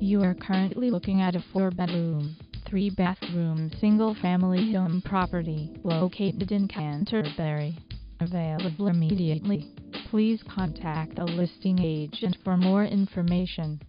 You are currently looking at a four bedroom, three bathroom single family home property located in Canterbury. Available immediately. Please contact a listing agent for more information.